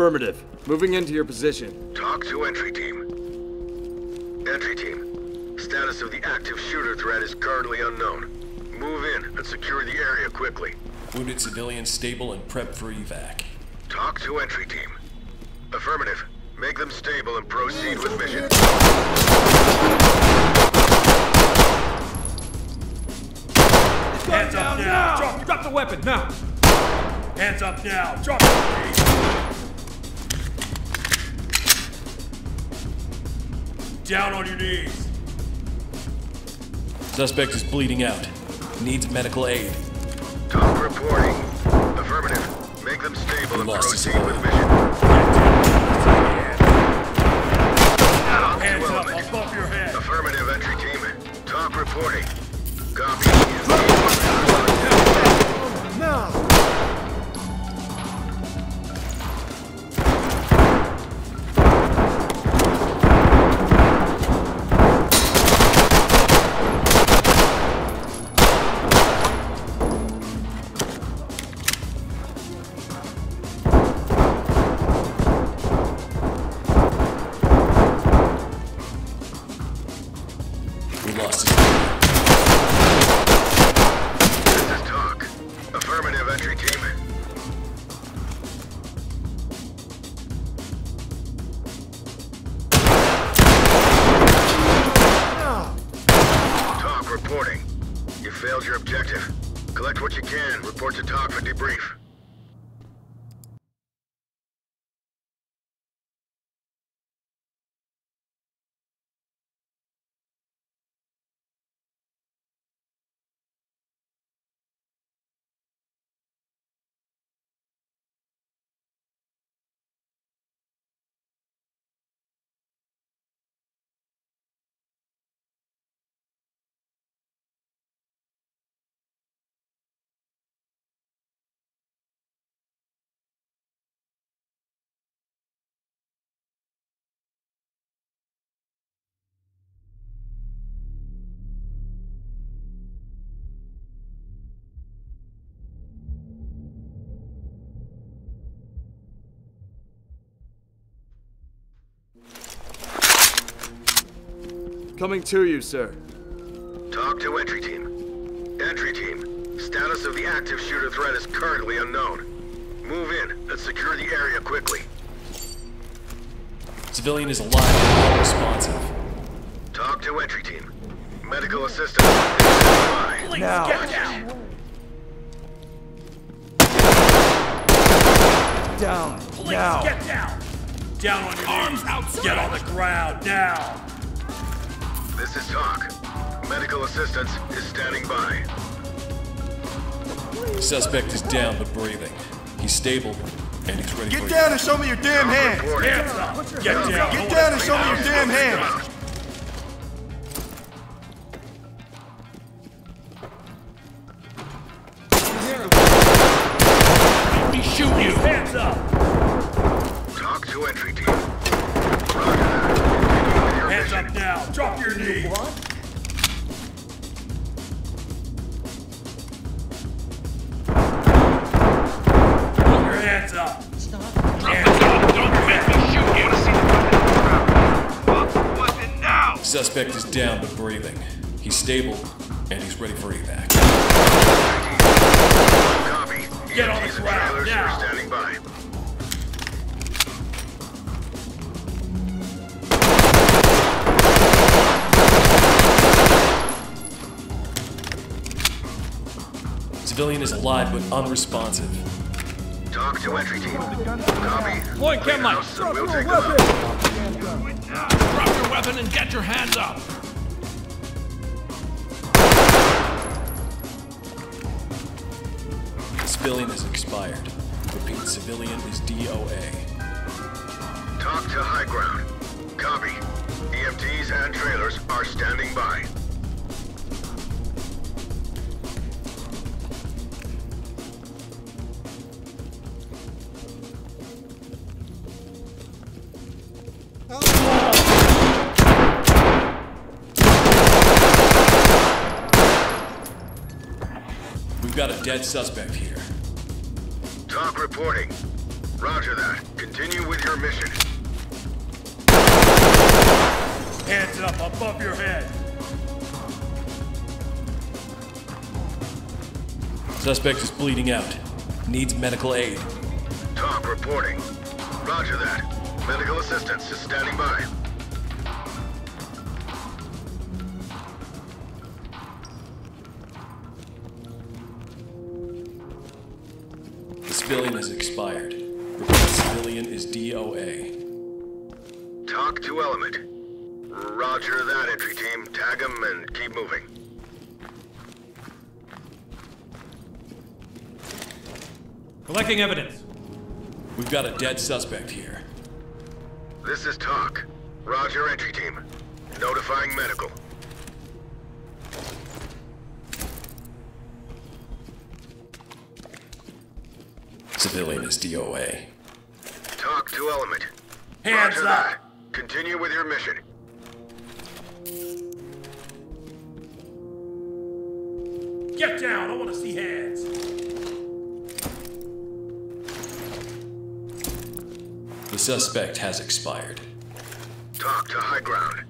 Affirmative. Moving into your position. TOC to entry team. Entry team. Status of the active shooter threat is currently unknown. Move in and secure the area quickly. Wounded civilians stable and prep for evac. TOC to entry team. Affirmative. Make them stable and proceed with mission. Hands up now! Drop, drop the weapon, now! Hands up now! Drop it! Down on your knees! Suspect is bleeding out. Needs medical aid. TOC reporting. Affirmative. Make them stable We and lost proceed with mission. Hands up, I'll bump your head! Affirmative entry team. TOC reporting. Copy. Coming to you, sir. TOC to entry team. Entry team. Status of the active shooter threat is currently unknown. Move in and secure the area quickly. Civilian is alive and responsive. TOC to entry team. Medical assistance is standing by. Now! Get down! Down. Police, get down! Down on your Arms knees! outside! Get on the ground, now! This is TOC. Medical assistance is standing by. Suspect is down but breathing. He's stable and he's ready for Get down and show me your damn hands! Hands up! Get down! Get down and show me your damn hands! Suspect is down but breathing. He's stable and he's ready for evac. Copy. Get on the ground now. standing by. Civilian is alive but unresponsive. TOC to entry team. Copy. Point Clear Chem Light. house and we'll take them out. Drop your weapon and get your hands up! Civilian is expired. Repeat, civilian is DOA. TOC to high ground. Copy. EMTs and trailers are standing by. Dead suspect here. TOC reporting. Roger that. Continue with your mission. Hands up above your head. Suspect is bleeding out. Needs medical aid. TOC reporting. Roger that. Medical assistance is standing by. Expired. Report civilian is DOA. TOC to Element. Roger that, entry team. Tag him and keep moving. Collecting evidence. We've got a dead suspect here. This is TOC. Roger, entry team. Notifying medical. Civilian is DOA. TOC to Element. Hands Roger up. that. Continue with your mission. Get down. I want to see hands. The suspect has expired. TOC to high ground.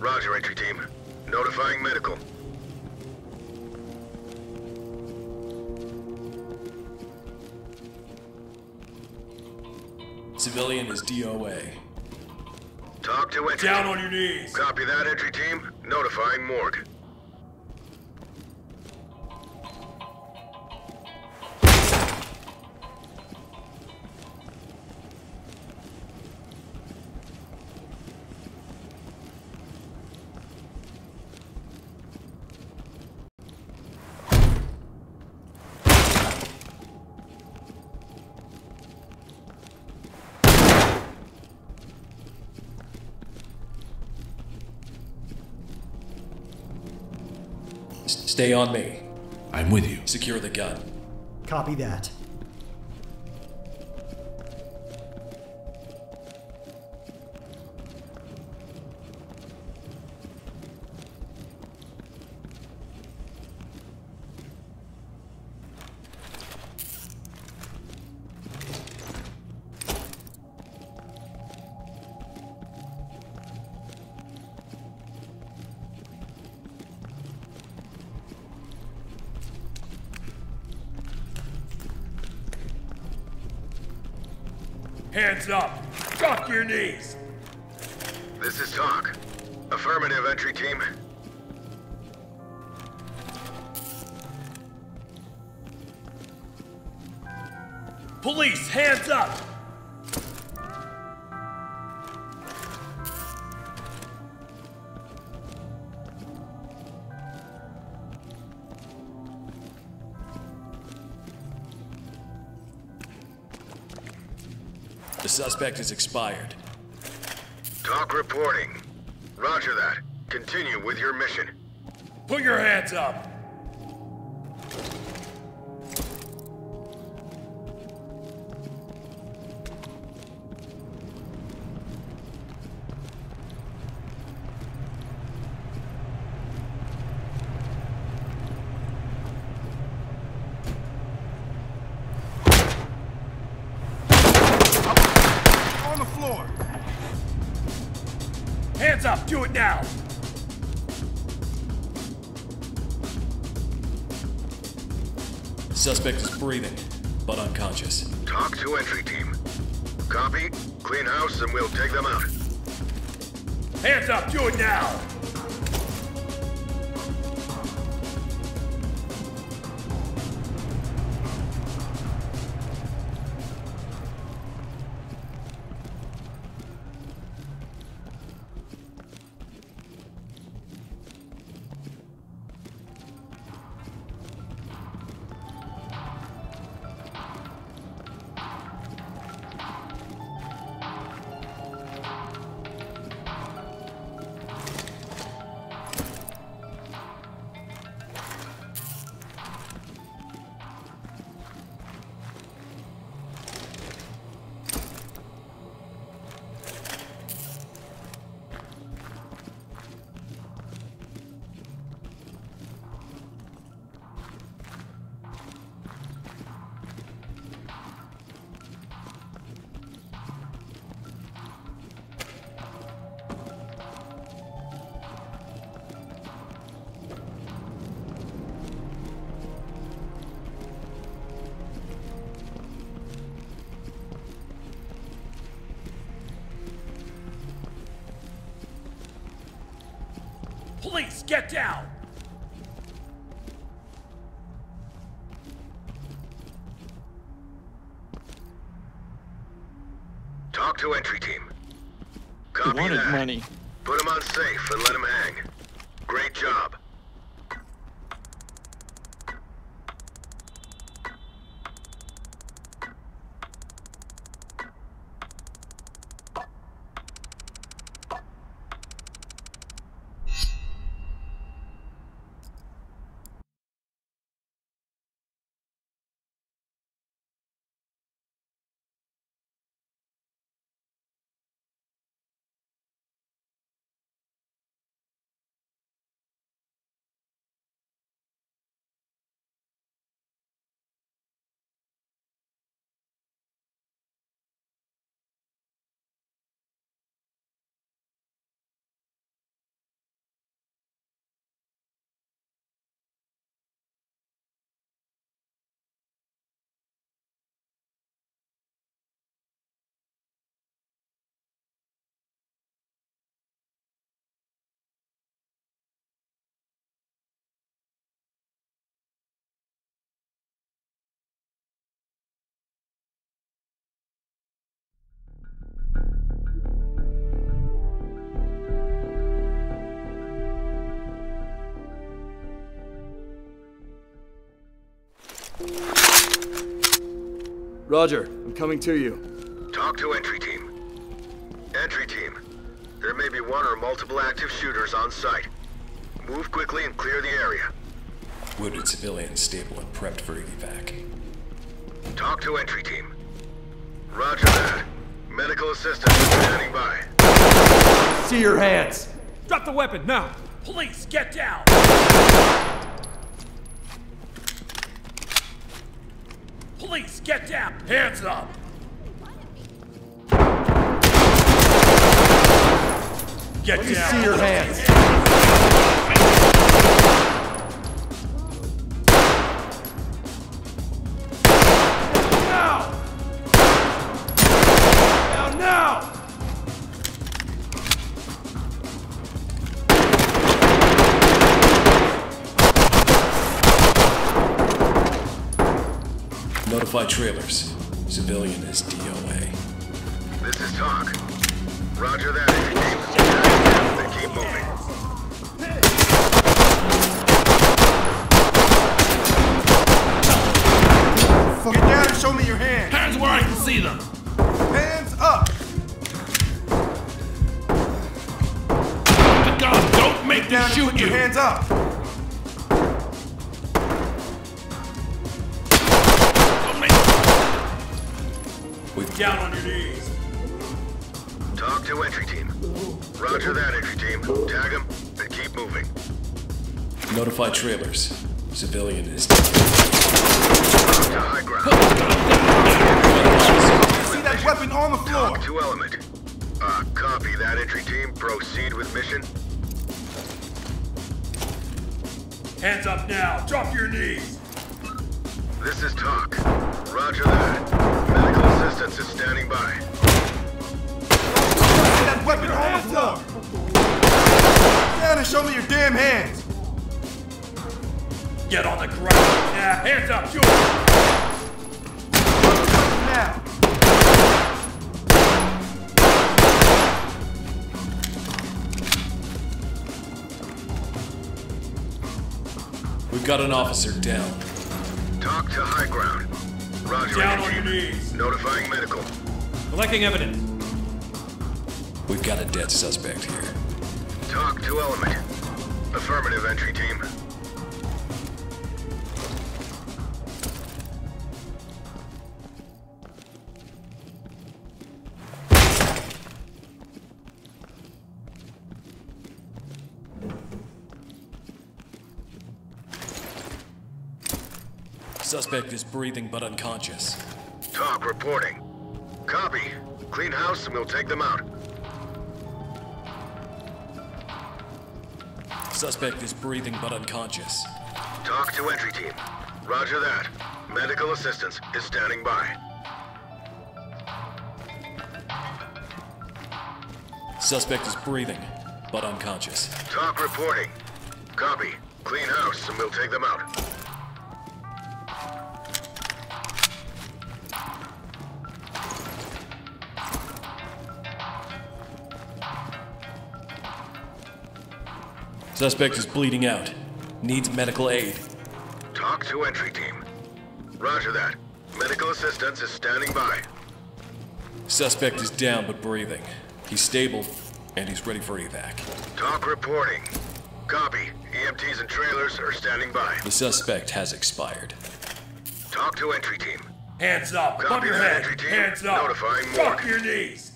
Roger, entry team. Notifying medical. Civilian is DOA. TOC to entry Down on your knees. Copy that, entry team. Notifying morgue. S- stay on me. I'm with you. Secure the gun. Copy that. Hands up. Drop your knees. This is TOC. Affirmative, entry team. Police, hands up. The suspect is expired. TOC reporting. Roger that. Continue with your mission. Put your hands up. Suspect is breathing, but unconscious. TOC to entry team. Copy. Clean house and we'll take them out. Hands up. Do it now. Police, get down! TOC to entry team. He Copy wanted that. money. Put him on safe and let him hang. Great job. Roger, I'm coming to you. TOC to entry team. Entry team. There may be one or multiple active shooters on site. Move quickly and clear the area. Wounded civilians stable and prepped for evac. TOC to entry team. Roger that. Medical assistance is standing by. See your hands. Drop the weapon, now! Police, get down! Police, get down! Hands up! Get down! See your hands. Notify trailers. Civilian is DOA. This is TOC. Roger that, entry keep moving. Get down and show me your hands. Hands where I can see them! Hands up. The gun, don't make me Down and shoot put you! your hands up. Down on your knees! TOC to entry team. Roger that, entry team. Tag them and keep moving. notify trailers. Civilian is TOC to high ground. See that weapon on the floor. TOC to element. Uh, copy that, entry team. Proceed with mission. Hands up now! Drop your knees! This is TOC. Roger that. Medical assistance is standing by. See that weapon on the floor. Down and show me your damn hands. Get on the ground! Yeah, hands up! Shoot! Now. We've got an officer down. TOC to high ground. Roger, Down entry on your knees! Notifying medical. Collecting evidence. We've got a dead suspect here. TOC to element. Affirmative, entry team. Suspect is breathing but unconscious. TOC reporting. Copy. Clean house and we'll take them out. Suspect is breathing but unconscious. TOC to entry team. Roger that. Medical assistance is standing by. Suspect is breathing but unconscious. TOC reporting. Copy. Clean house, and we'll take them out. Suspect is bleeding out. Needs medical aid. TOC to entry team. Roger that. Medical assistance is standing by. Suspect is down but breathing. He's stable, and he's ready for evac. TOC reporting. Copy. EMTs and trailers are standing by. The suspect has expired. TOC to entry team. Hands up. Above Copy your that, head. entry team. Hands up. Notifying Drop morgue. your knees.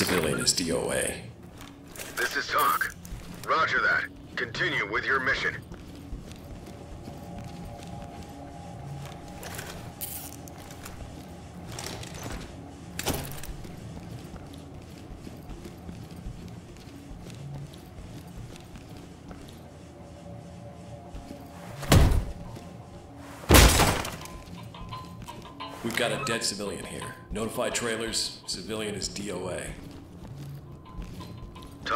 Civilian is DOA. This is TOC. Roger that. Continue with your mission. We've got a dead civilian here. Notify trailers. Civilian is DOA.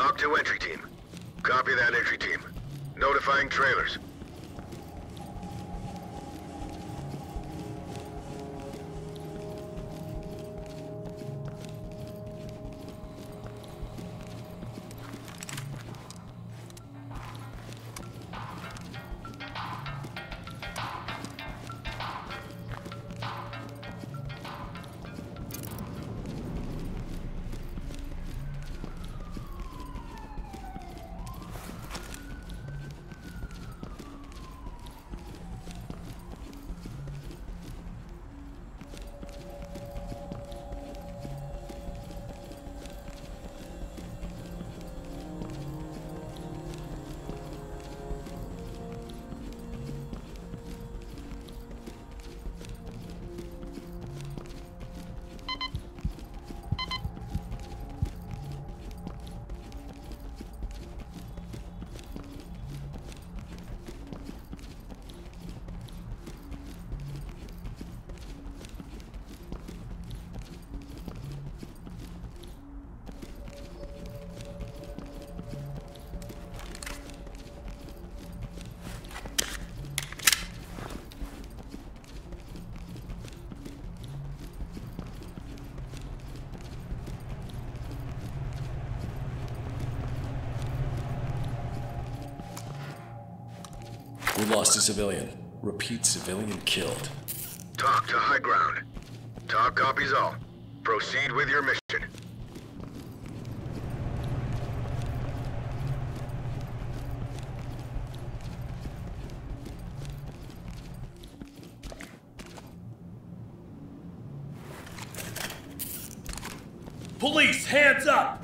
TOC to entry team. Copy that entry team. Notifying trailers. We lost a civilian. Repeat civilian killed. TOC to high ground. TOC copies all. Proceed with your mission. Police, hands up.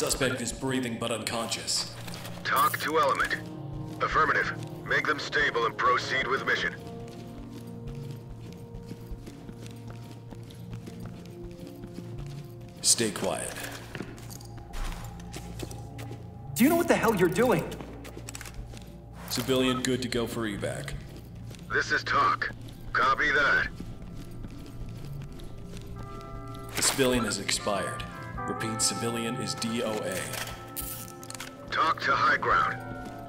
Suspect is breathing but unconscious. TOC to element. Affirmative. Make them stable and proceed with mission. Stay quiet. Do you know what the hell you're doing? Civilian good to go for evac. This is TOC. Copy that. The civilian has expired. Repeat, civilian is DOA. TOC to high ground.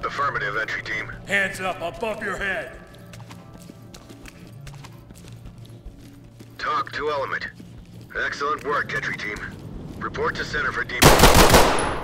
Affirmative, entry team. Hands up above your head. TOC to element. Excellent work, entry team. Report to center for debrief.